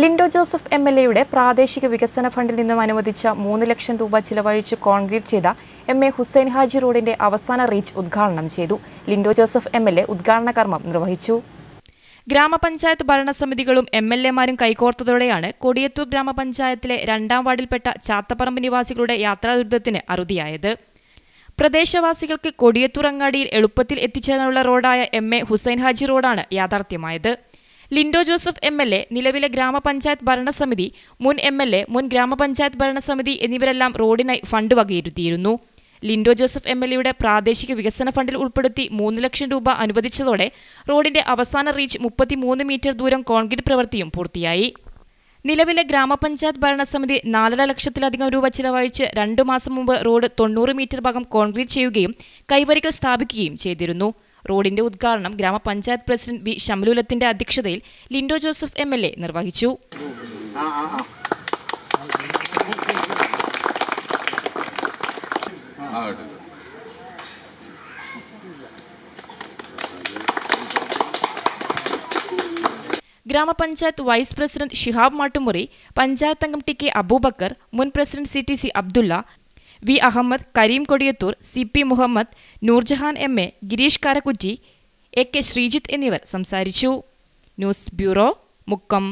Lindo Joseph M L എയുടെ പ്രാദേശിക വികസന ഫണ്ടിൽ നിന്നും അനുവദിച്ച മൂന്ന് ലക്ഷം രൂപ ചിലവഴിച്ച് കോൺക്രീറ്റ് ചെയ്ത എം എ ഹുസൈൻ ഹാജി റോഡിന്റെ അവസാന റീച്ച് ഉദ്ഘാടനം ചെയ്തു. Lindo Joseph M L A ഉദ്ഘാടന കർമ്മം നിർവഹിച്ചു. ഗ്രാമപഞ്ചായത്ത് ഭരണസമിതികളും എം എൽ എമാരും കൈകോർത്തതോടെയാണ് കൊടിയത്തൂർ ഗ്രാമപഞ്ചായത്തിലെ രണ്ടാം വാർഡിൽപ്പെട്ട ചാത്തപ്പറമ്പ് നിവാസികളുടെ യാത്രാ ദുരിതത്തിന് അറുതിയായത്. പ്രദേശവാസികൾക്ക് കൊടിയത്തൂർ അങ്ങാടിയിൽ എളുപ്പത്തിൽ എത്തിച്ചേരാനുള്ള റോഡായ എം എ ഹുസൈൻ ഹാജി റോഡാണ് യാഥാർത്ഥ്യമായത്. Lindo Joseph M L A നിലവിലെ ഗ്രാമപഞ്ചായത്ത് ഭരണസമിതി മുൻ എം എൽ എ മുൻ ഗ്രാമപഞ്ചായത്ത് ഭരണസമിതി എന്നിവരെല്ലാം റോഡിനായി ഫണ്ട് വകയിരുത്തിയിരുന്നു. ലിൻഡോ ജോസഫ് എം എൽ എയുടെ പ്രാദേശിക വികസന ഫണ്ടിൽ ഉൾപ്പെടുത്തി മൂന്ന് ലക്ഷം രൂപ അനുവദിച്ചതോടെ റോഡിന്റെ അവസാന റീച്ച് മുപ്പത്തിമൂന്ന് മീറ്റർ ദൂരം കോൺക്രീറ്റ് പ്രവൃത്തിയും പൂർത്തിയായി. നിലവിലെ ഗ്രാമപഞ്ചായത്ത് ഭരണസമിതി നാലര ലക്ഷത്തിലധികം രൂപ ചിലവഴിച്ച് രണ്ടു മാസം മുമ്പ് റോഡ് തൊണ്ണൂറ് മീറ്റർ ഭാഗം കോൺക്രീറ്റ് ചെയ്യുകയും കൈവരികൾ സ്ഥാപിക്കുകയും ചെയ്തിരുന്നു. റോഡിന്റെ ഉദ്ഘാടനം ഗ്രാമപഞ്ചായത്ത് പ്രസിഡന്റ് വി ഷംലൂലത്തിന്റെ അധ്യക്ഷതയിൽ Lindo Joseph M L A നിർവഹിച്ചു. ഗ്രാമപഞ്ചായത്ത് വൈസ് പ്രസിഡന്റ് ഷിഹാബ് മാട്ടുമുറി പഞ്ചായത്ത് അംഗം ടി കെ അബൂബക്കർ മുൻ president C T C Abdullah V Ahammed Kareem Kodiyathur C P Muhammed Noorjahan M A Gireesh Karakkutty A K Sreejith എന്നിവർ സംസാരിച്ചു. News bureau Mukkam.